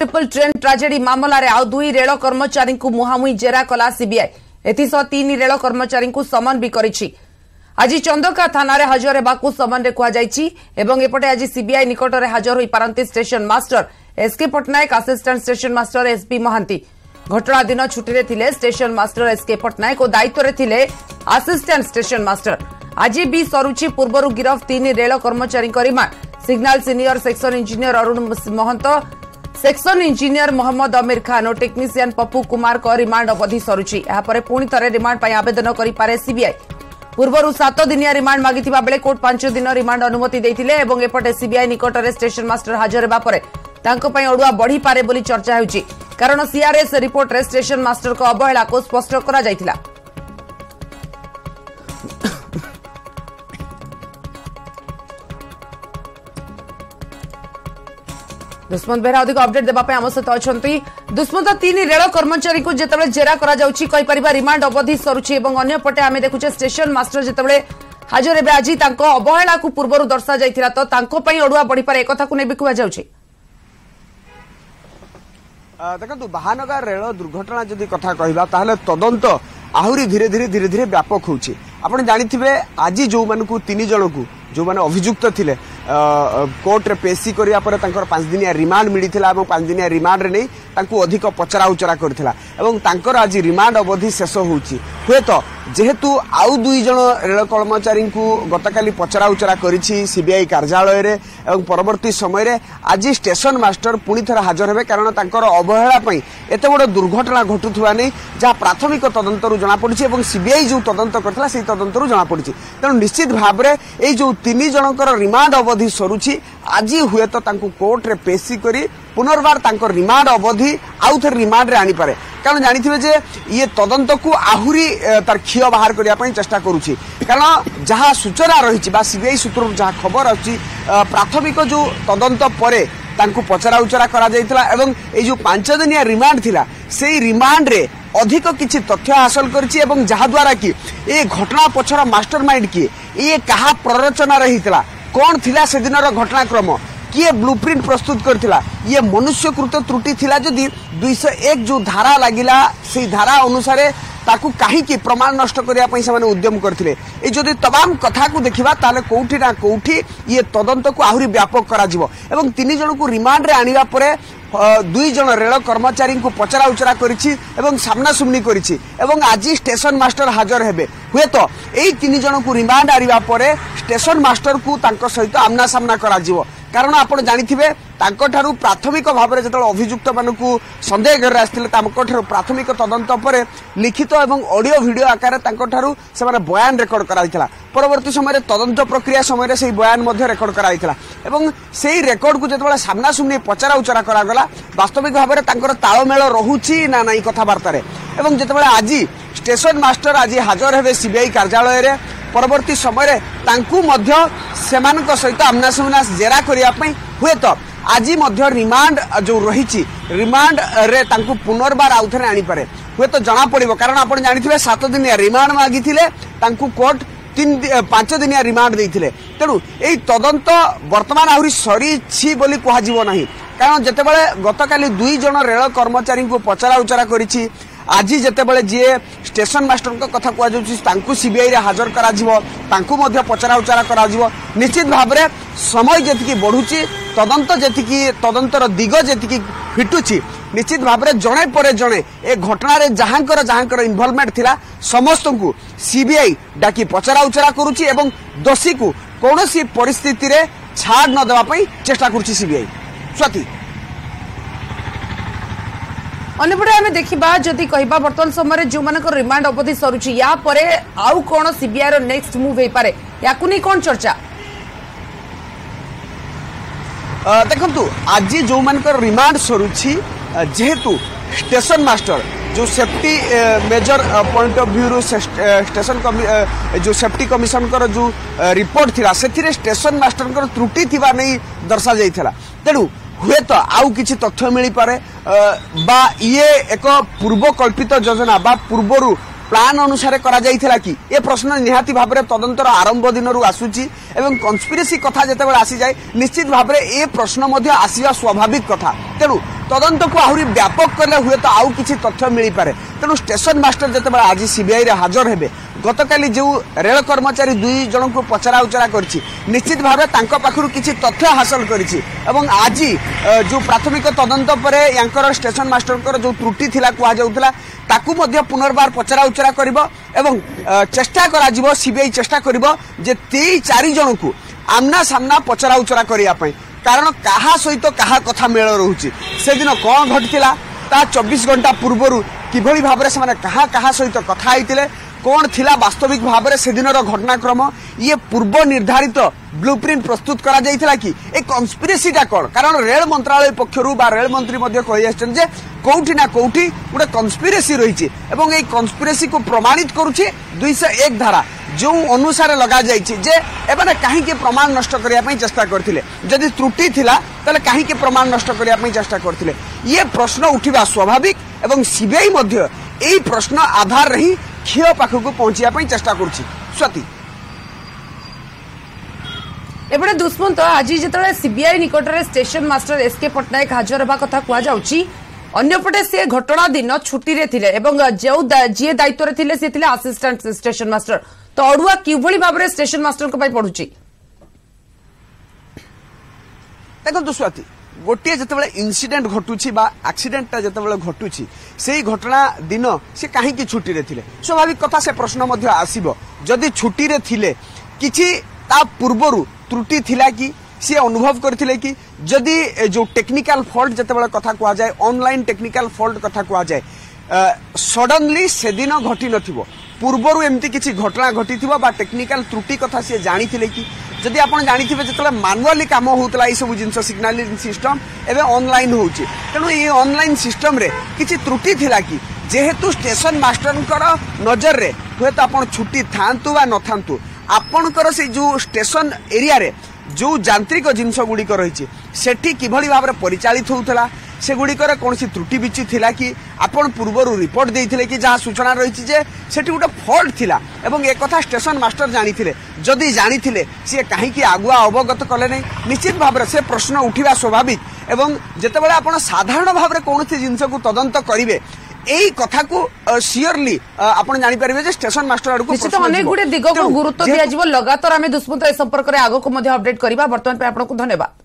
triple train tragedy ମାମଲାରେ ଆଉ ଦୁଇ ରେଳ କର୍ମଚାରୀଙ୍କୁ ମୁହାଁମୁହିଁ ଜେରା କଲା ସିବିଆଇ ଏଥିସହ ତିନି ରେଳ କର୍ମଚାରୀଙ୍କୁ ସମନ ବି କରିଛି ଆଜି ଚନ୍ଦକା ଥାନାରେ ହାଜର ହେବାକୁ ସମନରେ କୁହାଯାଇଛି ଏବଂ ଏପଟେ ଆଜି ସିବିଆଇ ନିକଟରେ ହାଜର ହୋଇପାରନ୍ତି station master SK Pattanaik assistant station master SP Mohanty ଘଟଣା ଦିନ ଛୁଟିରେ ଥିଲେ ଷ୍ଟେସନ୍ ମାଷ୍ଟର ଏସ୍କେ ପଟ୍ଟନାୟକ ଓ ଦାୟିତ୍ୱରେ ଥିଲେ ଆସିଷ୍ଟାଣ୍ଟ ଷ୍ଟେସନ୍ ମାଷ୍ଟର ଆଜି ବି ସରୁଛି ପୂର୍ବରୁ ଗିରଫ ତିନି ରେଳ କର୍ମଚାରୀଙ୍କ remand signal senior section engineer Arun Mohanta section engineer Mohammad Amir Khan ઓ ટેકનિશિયાન પપ્પુ કુમારଙ୍କ રિમાଣ୍ଡ અવધિ સરુଛି ଏହାପରେ ପୁଣି ଥରେ ରିମାଣ୍ଡ ପାଇଁ ଆବେଦନ କରିପାରେ ସିବିଆଇ ପୂର୍ବରୁ ସାତ ଦିନିଆ ରିମାଣ୍ଡ ମାଗିଥିବା ବେଳେ କୋର୍ଟ ପାଞ୍ଚ ଦିନ ରିମାଣ୍ଡ ଅନୁମତି ଦେଇଥିଲେ ଏବଂ ଏପଟେ ସିବିଆଇ ନିକଟରେ ଷ୍ଟେସନ ମାଷ୍ଟର ହାଜର ହେବା ପରେ ତାଙ୍କ ପାଇଁ ଅଡୁଆ ବଢ଼ିପାରେ ବୋଲି ଚର୍ଚ୍ଚା ହେଉଛି କାରଣ ସିଆର୍ଏସ୍ ରିପୋର୍ଟରେ ଷ୍ଟେସନ ମାଷ୍ଟରଙ୍କ ଅବହେଳାକୁ ସ୍ପଷ୍ଟ କରାଯାଇଥିଲା ଦୁଷ୍ମନ୍ତ ବେହେରା ଅଧିକ ଅପଡେଟ୍ ଦେବା ପାଇଁ ଆମ ସହିତ ଅଛନ୍ତି ଦୁଷ୍ମନ୍ତ ତିନି ରେଳ କର୍ମଚାରୀଙ୍କୁ ଯେତେବେଳେ ଜେରା କରାଯାଉଛି କହିପାରିବା ରିମାଣ୍ଡ ଅବଧି ସରୁଛି ଏବଂ ଅନ୍ୟପଟେ ଆମେ ଦେଖୁଛେ ଷ୍ଟେସନ ମାଷ୍ଟର ଯେତେବେଳେ ହାଜର ଏବେ ଆଜି ତାଙ୍କ ଅବହେଳାକୁ ପୂର୍ବରୁ ଦର୍ଶାଯାଇଥିଲା ତ ତାଙ୍କ ପାଇଁ ଅଡୁଆ ବଢିପାରେ ଏକଥାକୁ ନେଇ ବି କୁହାଯାଉଛି ଦେଖନ୍ତୁ ବାହାନଗା ରେଳ ଦୁର୍ଘଟଣା ଯଦି କଥା କହିବା ତାହେଲେ ତଦନ୍ତ ଆହୁରି ଧୀରେ ଧୀରେ ଧୀରେ ଧୀରେ ବ୍ୟାପକ ହେଉଛି ଆପଣ ଜାଣିଥିବେ ଆଜି ଯେଉଁମାନଙ୍କୁ ତିନି ଜଣଙ୍କୁ ଯେଉଁମାନେ ଅଭିଯୁକ୍ତ ଥିଲେ କୋର୍ଟରେ ପେଶି କରିବା ପରେ ତାଙ୍କର ପାଞ୍ଚ ଦିନିଆ ରିମାଣ୍ଡ ମିଳିଥିଲା ଏବଂ ପାଞ୍ଚ ଦିନିଆ ରିମାଣ୍ଡରେ ନେଇ ତାଙ୍କୁ ଅଧିକ ପଚରା ଉଚରା କରିଥିଲା ଏବଂ ତାଙ୍କର ଆଜି ରିମାଣ୍ଡ ଅବଧି ଶେଷ ହେଉଛି ହୁଏତ ଯେହେତୁ ଆଉ ଦୁଇ ଜଣ ରେଳ କର୍ମଚାରୀଙ୍କୁ ଗତକାଲି ପଚରାଉଚରା କରିଛି ସିବିଆଇ କାର୍ଯ୍ୟାଳୟରେ ଏବଂ ପରବର୍ତ୍ତୀ ସମୟରେ ଆଜି ଷ୍ଟେସନ ମାଷ୍ଟର ପୁଣି ଥରେ ହାଜର ହେବେ କାରଣ ତାଙ୍କର ଅବହେଳା ପାଇଁ ଏତେ ବଡ଼ ଦୁର୍ଘଟଣା ଘଟୁଥିବା ନେଇ ଯାହା ପ୍ରାଥମିକ ତଦନ୍ତରୁ ଜଣାପଡ଼ିଛି ଏବଂ ସିବିଆଇ ଯେଉଁ ତଦନ୍ତ କରିଥିଲା ସେହି ତଦନ୍ତରୁ ଜଣାପଡ଼ିଛି ତେଣୁ ନିଶ୍ଚିତ ଭାବରେ ଏଇ ଯେଉଁ ତିନି ଜଣଙ୍କର ରିମାଣ୍ଡ ଅବଧି ସରୁଛି আজি হুয়েত তাঁকু কোর্টরে পেশি করে পুনর্বার তাঁর রিমান্ড অবধি আউথে রিমান্ডে আনিপারে কারণ জাঁথিবে যে ইয়ে তদন্তকু আহুরি তার ক্ষীয় বাহার করা চেষ্টা করুছি কারণ যা সূচনা রয়েছে বা সিবিআই সূত্রর যা খবর আছে প্রাথমিক যে তদন্ত পরে ତାଙ୍କୁ ପଚରା ଉଚରା କରାଯାଇଥିଲା ଏବଂ ଏଇ ଯେଉଁ ପାଞ୍ଚ ଦିନିଆ ରିମାଣ୍ଡ ଥିଲା ସେଇ ରିମାଣ୍ଡରେ ଅଧିକ କିଛି ତଥ୍ୟ ହାସଲ କରିଛି ଏବଂ ଯାହାଦ୍ୱାରା କି ଏ ଘଟଣା ପଛର ମାଷ୍ଟର ମାଇଣ୍ଡ କିଏ ଇଏ କାହା ପ୍ରରୋଚନାରେ ହେଇଥିଲା କ'ଣ ଥିଲା ସେଦିନର ଘଟଣାକ୍ରମ କିଏ ବ୍ଲୁ ପ୍ରିଣ୍ଟ ପ୍ରସ୍ତୁତ କରିଥିଲା ଇଏ ମନୁଷ୍ୟକୃତ ତ୍ରୁଟି ଥିଲା ଯଦି ଦୁଇଶହ ଏକ ଯେଉଁ ଧାରା ଲାଗିଲା ସେଇ ଧାରା ଅନୁସାରେ ତାକୁ କାହିଁକି ପ୍ରମାଣ ନଷ୍ଟ କରିବା ପାଇଁ ସେମାନେ ଉଦ୍ୟମ କରିଥିଲେ ଏ ଯଦି ତମାମ କଥାକୁ ଦେଖିବା ତାହେଲେ କେଉଁଠି ନା କେଉଁଠି ଇଏ ତଦନ୍ତକୁ ଆହୁରି ବ୍ୟାପକ କରାଯିବ ଏବଂ ତିନି ଜଣଙ୍କୁ ରିମାଣ୍ଡରେ ଆଣିବା ପରେ ଦୁଇ ଜଣ ରେଳ କର୍ମଚାରୀଙ୍କୁ ପଚରା ଉଚରା କରିଛି ଏବଂ ସାମ୍ନାସୁମ୍ନି କରିଛି ଏବଂ ଆଜି ଷ୍ଟେସନ ମାଷ୍ଟର ହାଜର ହେବେ ହୁଏତ ଏଇ ତିନି ଜଣଙ୍କୁ ରିମାଣ୍ଡ ଆଣିବା ପରେ ଷ୍ଟେସନ ମାଷ୍ଟରକୁ ତାଙ୍କ ସହିତ ଆମ୍ନାସାମ୍ନା କରାଯିବ কারণ আপনার জাঁথিবে তাঁর প্রাথমিক ভাবে যেত অভিযুক্ত মানুষ সন্দেহ ঘরে আসলে তাঁর প্রাথমিক তদন্ত পরে লিখিত এবং অডিও ভিডিও আকারে তাঁর সে বয়ান রেকর্ড করা হয়েছিল পরবর্তী সময় তদন্ত প্রক্রিয়া সময় সেই বয়ান রেকর্ড করা হয়েছিল এবং সেই রেকর্ডক যেত সামনাসামনি পচারা উচরা করা বাস্তবিক ভাবে তাঁর তাড়মেল রুচি না নাই কথাবার্তায় এবং যেত আজ স্টেশন মাষ্টর আজ হাজর হবে সিবিআই কার্যালয়ের ପରବର୍ତ୍ତୀ ସମୟରେ ତାଙ୍କୁ ମଧ୍ୟ ସେମାନଙ୍କ ସହିତ ଆମ୍ନାସାମ୍ନା ଜେରା କରିବା ପାଇଁ ହୁଏତ ଆଜି ମଧ୍ୟ ରିମାଣ୍ଡ ଯେଉଁ ରହିଛି ରିମାଣ୍ଡରେ ତାଙ୍କୁ ପୁନର୍ବାର ଆଉଥରେ ଆଣିପାରେ ହୁଏତ ଜଣାପଡ଼ିବ କାରଣ ଆପଣ ଜାଣିଥିବେ ସାତ ଦିନିଆ ରିମାଣ୍ଡ ମାଗିଥିଲେ ତାଙ୍କୁ କୋର୍ଟ ତିନି ପାଞ୍ଚ ଦିନିଆ ରିମାଣ୍ଡ ଦେଇଥିଲେ ତେଣୁ ଏହି ତଦନ୍ତ ବର୍ତ୍ତମାନ ଆହୁରି ସରିଛି ବୋଲି କୁହାଯିବ ନାହିଁ କାରଣ ଯେତେବେଳେ ଗତକାଲି ଦୁଇ ଜଣ ରେଳ କର୍ମଚାରୀଙ୍କୁ ପଚରା ଉଚରା କରିଛି ଆଜି ଯେତେବେଳେ ଯିଏ স্টেসন মাষ্টরঙ্ কথা কুযাচ্ছে তাঁকু সিবিআইরে হাজর করা তাঁকু মধ্য পচরাউচরা করা নিশ্চিত ভাবে সময় যেত বড়ুচি তদন্ত যেত তদন্তর দিগ যেত ফিটুছি নিশ্চিত ভাবে জনে পরে জনে এ ঘটনার যাহাঙ্কর যাহাঙ্কর ইনভলভমেন্ট লা সমস্ত সিবিআই ডাকি পচরা উচরা করুছি এবং দোষী কৌশি পরিস্থিতি ছাড় নদেওয়া চেষ্টা করছি সিবিআই স্বাতী अंपटे आम देखा जदि कह बर्तमान समय जो रिमांड अवधि सरुच्च यापर आउ कौन सीबीआई नेक्स्ट मुव हो पाए या कौन चर्चा देखु आज जो रिमांड सरुच्ची जेहेतु स्टेशन मास्टर जो safety measure point of view station जो सेफ्टी कमिशन कर जो रिपोर्ट थी स्टेशन मास्टर त्रुटि थी नहीं दर्शाई तेणु ହୁଏତ ଆଉ କିଛି ତଥ୍ୟ ମିଳିପାରେ ବା ଇଏ ଏକ ପୂର୍ବକଳ୍ପିତ ଯୋଜନା ବା ପୂର୍ବରୁ ପ୍ଲାନ୍ ଅନୁସାରେ କରାଯାଇଥିଲା କି ଏ ପ୍ରଶ୍ନ ନିହାତି ଭାବରେ ତଦନ୍ତର ଆରମ୍ଭ ଦିନରୁ ଆସୁଛି ଏବଂ କନ୍ସପିରେସି କଥା ଯେତେବେଳେ ଆସିଯାଏ ନିଶ୍ଚିତ ଭାବରେ ଏ ପ୍ରଶ୍ନ ମଧ୍ୟ ଆସିବା ସ୍ୱାଭାବିକ କଥା ତେଣୁ ତଦନ୍ତକୁ ଆହୁରି ବ୍ୟାପକ କଲେ ହୁଏତ ଆଉ କିଛି ତଥ୍ୟ ମିଳିପାରେ ତେଣୁ ଷ୍ଟେସନ ମାଷ୍ଟର ଯେତେବେଳେ ଆଜି ସିବିଆଇରେ ହାଜର ହେବେ গতকালি যে রেল কর্মচারী দুই জনকু পচরা উচরা করছি নিশ্চিত ভাবে তাঁর পাখু কিছু তথ্য হাসল করেছি এবং আজ যে প্রাথমিক তদন্ত পরে ইয়ার স্টেশন মাস্টরকর যে ত্রুটি লা কুহযাওয়া তাকে মধ্যে পুনর্বার পচরা উচরা করব এবং চেষ্টা করা যাব সিবিআই চেষ্টা করব যে তেই চারি জনকু আমনা সামনা পচরা উচরা করা কারণ কাহা সহ কাহা কথা মেল রয়েছে সেদিন কম ঘটিলা তা চব্বিশ ঘন্টা পূর্বর কিভাবে ভাবে সে কাহা কাহা সহ কথা হয়েছে কোণ লা বাস্তবিক ভাবে সেদিনর ঘটনাক্রম ইয়ে পূর্ব নির্ধারিত ব্লু প্রিন্ট প্রস্তুত করা যাই কি এই কনস্পিরেসিটা কোণ কারণ রেল মন্ত্রালয় পক্ষর বা রেল মন্ত্রী আসছেন যে কোটি না কোটি গোটে কনস্পিরেসি রয়েছে এবং এই কনস্পিরেসি কু প্রমাণিত করুছে দুইশো এক ধারা যে অনুসারে লগা যাই যে এমানে কাহিকি প্রমাণ নষ্ট করা চেষ্টা করলে যদি ত্রুটি লা তাহলে কাহিকি প্রমাণ নষ্ট করা চেষ্টা করলে ইয়ে প্রশ্ন উঠিবা স্বাভাবিক এবং সিবিআই মধ্য এই প্রশ্ন আধার হি କ୍ଷୀର ପାଖକୁ ପହଞ୍ଚିବା ପାଇଁ ଚେଷ୍ଟା କରୁଛି ସ୍ୱାତି এপটে দুষ্মন্ত আজ যেতবে CBI নিকটরে station master S K Pattnaik হাজর হওয়ার কথা কুযাচ্ছি অন্যপটে সে ঘটনা দিন ছুটি লে এবং যে দায়িত্বরে লে সে লে আসিষ্টাট স্টেশন মাস্টার তো অড়ুয়া কিভাবে ভাবে স্টেশন মাস্টার পড়ুছি দেখুন স্বাতী ଗୋଟିଏ ଯେତେବେଳେ ଇନ୍ସିଡେଣ୍ଟ ଘଟୁଛି ବା ଆକ୍ସିଡେଣ୍ଟଟା ଯେତେବେଳେ ଘଟୁଛି ସେଇ ଘଟଣା ଦିନ ସେ କାହିଁକି ଛୁଟିରେ ଥିଲେ ସ୍ୱାଭାବିକ କଥା ସେ ପ୍ରଶ୍ନ ମଧ୍ୟ ଆସିବ ଯଦି ଛୁଟିରେ ଥିଲେ କିଛି ତା ପୂର୍ବରୁ ତ୍ରୁଟି ଥିଲା କି ସିଏ ଅନୁଭବ କରିଥିଲେ କି ଯଦି ଯେଉଁ ଟେକ୍ନିକାଲ ଫଲ୍ଟ ଯେତେବେଳେ କଥା କୁହାଯାଏ ଅନଲାଇନ୍ ଟେକ୍ନିକାଲ ଫଲ୍ଟ କଥା କୁହାଯାଏ ସଡନଲି ସେଦିନ ଘଟିନଥିବ ପୂର୍ବରୁ ଏମିତି କିଛି ଘଟଣା ଘଟିଥିବ ବା ଟେକ୍ନିକାଲ ତ୍ରୁଟି କଥା ସିଏ ଜାଣିଥିଲେ କି ଯଦି ଆପଣ ଜାଣିଥିବେ ଯେତେବେଳେ ମାନୁଆଲି କାମ ହେଉଥିଲା ଏଇସବୁ ଜିନିଷ ସିଗ୍ନାଲିଂ ସିଷ୍ଟମ୍ ଏବେ ଅନଲାଇନ୍ ହେଉଛି ତେଣୁ ଏଇ ଅନଲାଇନ୍ ସିଷ୍ଟମ୍ରେ କିଛି ତ୍ରୁଟି ଥିଲା କି ଯେହେତୁ ଷ୍ଟେସନ୍ ମାଷ୍ଟରଙ୍କର ନଜରରେ ହୁଏତ ଆପଣ ଛୁଟି ଥାଆନ୍ତୁ ବା ନଥାନ୍ତୁ ଆପଣଙ୍କର ସେଇ ଯେଉଁ ଷ୍ଟେସନ୍ ଏରିଆରେ ଯେଉଁ ଯାନ୍ତ୍ରିକ ଜିନିଷ ଗୁଡ଼ିକ ରହିଛି ସେଠି କିଭଳି ଭାବରେ ପରିଚାଳିତ ହେଉଥିଲା সেগুড়িকর কৌশি ত্রুটি বিচ্ছি লা কি আপনার পূর্বর রিপোর্ট দিয়ে কি যা সূচনা রয়েছে যে সেটি গোটে ফল্ট লা এবং একথা স্টেশন মাস্টর জাঁথিলে যদি জাঁথিলে সি কী আগুয়া অবগত কলে না নিশ্চিত ভাবে সে প্রশ্ন উঠিবা স্বাভাবিক এবং যেতবে আপনার সাধারণ ভাবে কৌশি জিনিসক তদন্ত করবে এই কথাকু সিওরলি আপন জানি পারিবে যে স্টেশন মাস্টার আড়কু নিশ্চিত অনেক গুড়ে দিগকু গুরুত্ব দিয়া যিব লগাতার আমি দুষ্মন্ত এই সম্পর্কে আগকু মধ্যে আপডেট করিবা বর্তমান পে আপনাকু ধন্যবাদ